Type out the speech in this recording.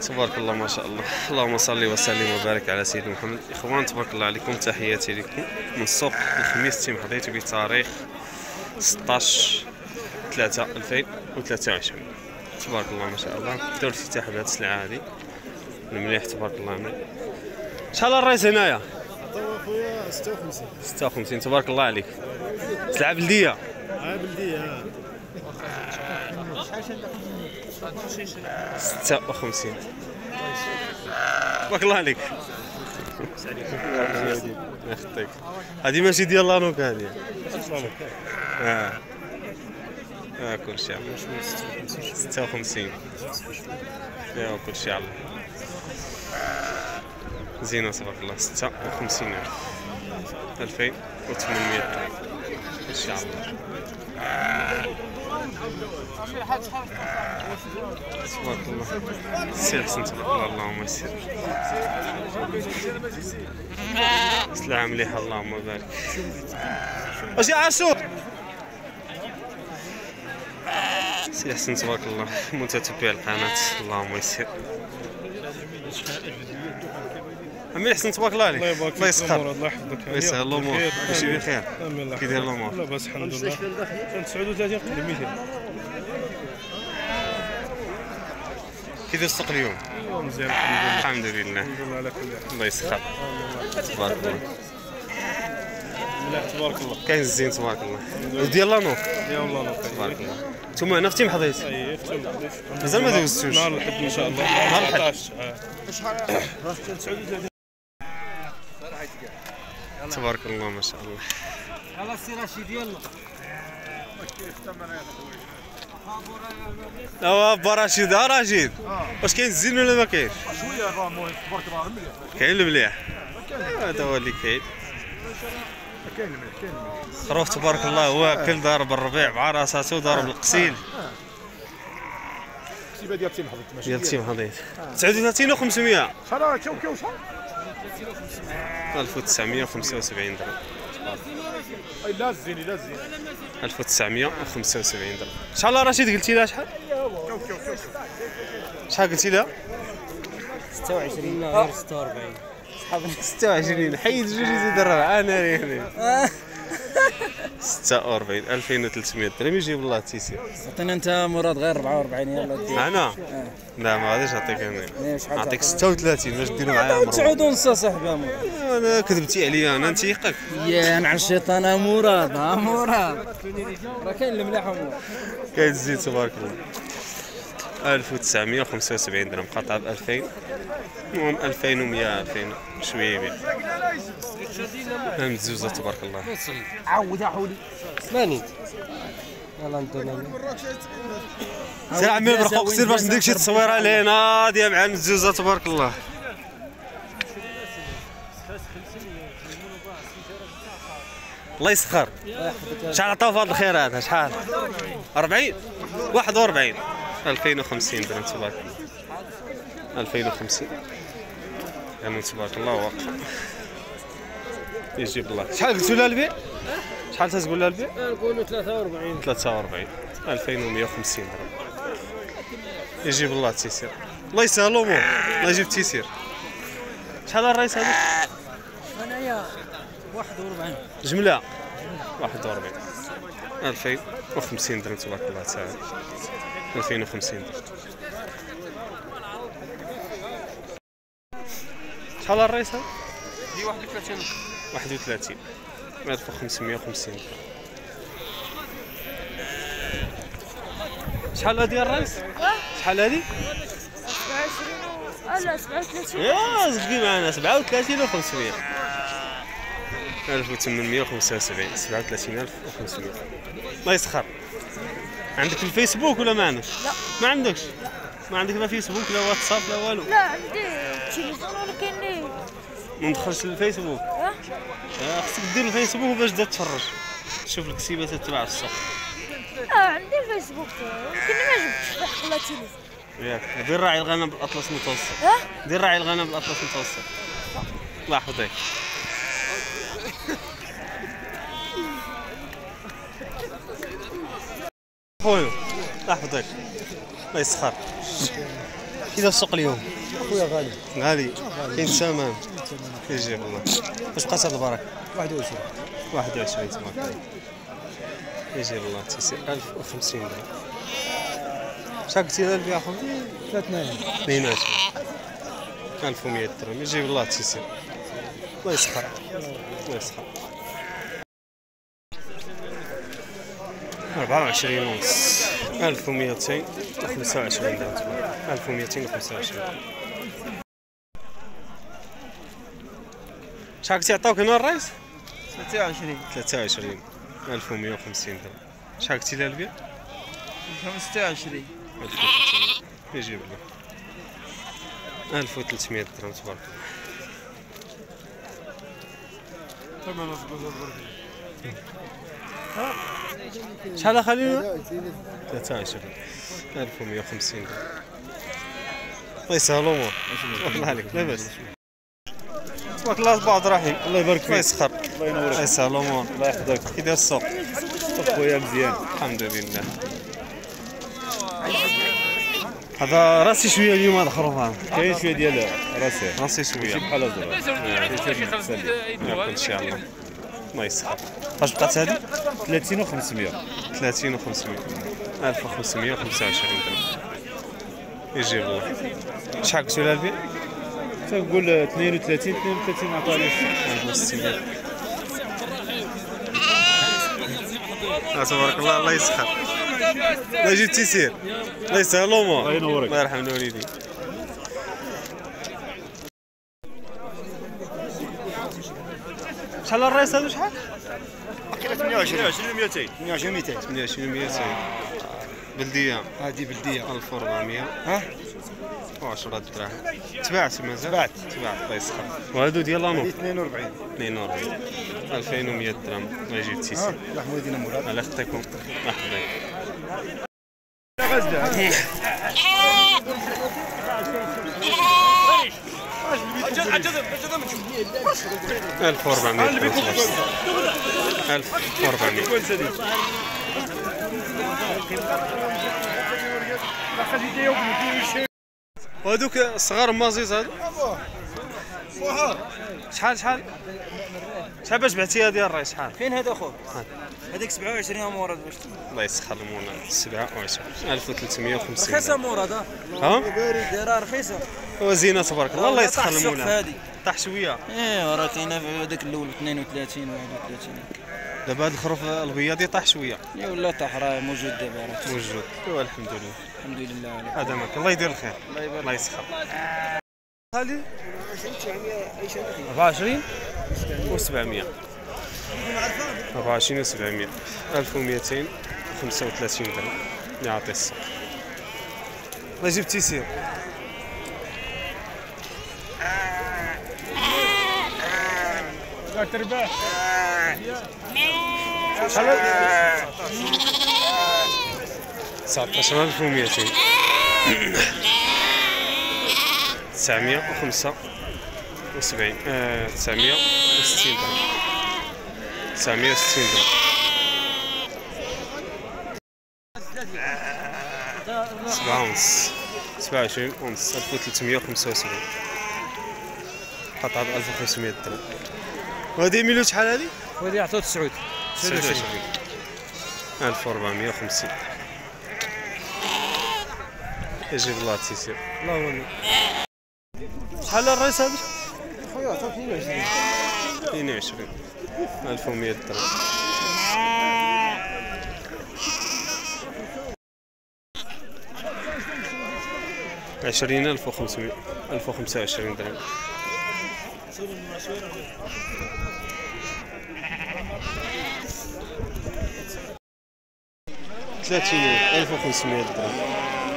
تبارك الله ما شاء الله. اللهم صل وسلم وبارك على سيدنا محمد. إخوان تبارك الله عليكم. تحياتي لكم. من السوق الخميس تيم حضيت بتاريخ 16 3 2023 تبارك الله ما شاء الله. دور افتتاح بهذه السلعه هذه المليح تبارك الله عليك شحال الرئيس هنايا. خويا 56 56 تبارك الله عليك. سلعه بلدية. ها بلدية 56 تبارك الله عليك هذه ماشي ديال لانوك هذه آه. آه كلشي على 56 ايوا كلشي على زينة تبارك الله. 56 ألف 2800 درهم الله تبارك الله سير حسن تبارك الله اللهم يسر سلعة مليحة اللهم بارك يا عاشور سي حسن تبارك الله متتبع القناة اللهم يسر عمي حسن تبارك الله عليك. الله يبارك الله فيك يسخر. الله يحفظك. الله يسهل الأمور. بخير. ماشي بخير. كي داير. الأمور. لاباس الحمد لله. كان 39 قبل 200 كي داير السوق اليوم مزيان الحمد لله. الحمد لله على كل حال. الله يسخر. تبارك الله. تبارك الله. كاين الزين تبارك الله. وديال l'ANOC يا والله الله تبارك الله. نتوما هنا في تيمحضيت. مازال ما دوزتوش. نهار الحد إن شاء الله. نهار الأحد. 19 آه 39 تبارك الله ما شاء الله. يلا سي رشيد يلا. اوا با رشيد ها رشيد واش كاين الزين ولا ما كاينش؟ شوية راه المهم تبارك الله مليح. كاين المليح هذا هو اللي كاين. كاين مليح كاين مليح. خروف تبارك الله واكل ضارب الربيع مع راساتو ضارب القصيل سيبه ديال تيم ماشي ديال تيم حضيت 39 و 500 شحال كيو كيو شحال 1975 درهم اي لا الزيني لا الزيني 1975 درهم شحال رشيد قلتي لها شحال شحال قلتي لها 26 غير 46 26 حيد جوج يزيد الربع أنا ريني 46 2300 درهم يجيب الله التيسير عطينا أنت مراد غير 44 يلا دير. أنا؟ لا ما غاديش نعطيك أنا. إيه، نعطيك تعطيني؟ 36 باش ديروا معايا مرة. تسعود ونص صاحبي يا مراد. أنا كذبتي عليا أنا نتيقك. يا نعم الشيطان مراد ها مراد. راه كاين المليح يا مراد كاين الزيت تبارك الله. 1975 درهم قطعة ب 2000 المهم 2100 2000 شوية يبيع مزوزة تبارك الله. عاود حولي ثمانين يلا انت سير عمي برقوق سير باش نديك شي تصويرة لينا ديال مع المزوزة تبارك الله. الله يسخر. شحال عطاو في هذا الخير هذا؟ شحال؟ 40 41 2050 درهم تبارك الله. 2050 يعني تبارك الله واقع. يجيب الله شحال قلتوا لها البيع؟ شحال تقول لها البيع؟ نقولوا 43 43 2150 درهم. يجيب الله التيسير الله يسهل الأمور. الله يجيب التيسير شحال الرئيس هذا أنايا 41 جملة. 41 2050 درهم تبارك الله تعالى. 2050 درهم. شحال الرئيس هذا؟ دي 31 31 1550 درهم شحال هذه الرئيس؟ شحال؟ 27 لا 37 يا زبقي معنا 37 و 500 1875 37500 الله يسخر. عندك في الفيسبوك ولا ما عندكش؟ لا. ما عندكش؟ ما عندك لا فيسبوك لا واتساب لا والو. لا عندي تليفون ولكن ما ندخلش للفيسبوك ها آه، خصك دير الفيسبوك باش تبدا تفرج. شوف الكتيبات تبع السوق آه عندي فيسبوك ولكن ما جبتش لا تليفون. ياك. دير راعي الغنم بالأطلس المتوسط ها دير راعي الغنم بالأطلس المتوسط الله يحفظك خويا الله يحفظك الله يسخر. كي داير السوق اليوم؟ خويا غالي. غالي. كاين ثمن يجي والله واش بقات هاد البركة؟ 21 21 تبارك الله. يجي والله تيسير 1050 درهم. شحال قلتي لها البيع خويا 22 22 1100 درهم. يجي والله تيسير الله يسخر. الله يسخر. 24 ونص. 1225 درهم تبارك 1225 شحال قلتي عطاوك هنا الرئيس 23 23 1150 درهم. شحال قلتي لها البيع 25 1300 يجيب له. 1300 درهم تبارك الله. شحال اخلي 23 1150 درهم. الله يسهل الأمور. الله عليك. لاباس تبارك الله بعض رحيم. الله يبارك فيك. الله يسخر. الله ينورك. الله يسهل الأمور. الله يحفظك. كي داير السوق خويا مزيان. الحمد لله. هذا راسي شوية اليوم هذا خروفان كاين شوية ديال راسي. راسي شوية. بحال ياكل إن شاء الله. الله يسخر. فاش بقات هذه؟ 30 و500 30 و 500 1525 درهم. يجيب الله شحال قلتوا لها البيع؟ تنقول 32 32 عطاني 1600 تبارك الله الله يسخر. الله يجيب تيسير. الله يسهل الأمور الله ينورك. الله يرحم الوالدين. شحال الرئيس هذا؟ شحال؟ 28 200 28 200 28 200 بلدية. هذه بلدية. 1400 ها؟ و10 دراهم تباعت مازال تباعت تباعت الله يسخر. وهادو ديال لانو؟ 42 42 2100 درهم. الله يجيب تيسير رحمه دينا مراد الله يخطيكم مرحبا. ألف وأربعمية. ألف وأربعمية. وهذوك صغار مازيز هادو؟ شحال شحال؟ شحال باش بعتي هذه الرئيس؟ شحال؟ فين هذا أخوك؟ هذيك 27 مراد باش الله يسخر المونا 27 1350 رخيصة مراد ها ها؟ دايره رخيصة. وزينة تبارك الله. الله يسخر المونا طاح شوية. إيه راه كاينة في هذاك الأول 32 و 31 دابا هاد الخروف الأبيض طاح شوية. يا ولا طاح راه موجود دابا موجود. ايوا الحمد لله. الحمد لله عليك هذا ماك الله يدير الخير. الله يبارك الله يسخر. هذه؟ 24 و700 24 و700 1235 درهم. يعطي الصح الله يجيب تيسير لا ترباح شحال 19200 905 و70 آه 960 درهم. 960 درهم. سبعة ونص سبعة وعشرين ونص ألف وثلاثمية وخمسة وسبعين. قطعة بألف وخمسمية درهم. وهذه ميلو شحال هذه؟ وهذه عطوه 9 29 1450 يجيب الله تيسير الله ولي شحال الرئيس هذا؟ خويا عطاك 22 22 1100 درهم عشرين ألف وخمسمية. ألف وخمسة وعشرين درهم. ثلاثين ألف وخمسمية درهم.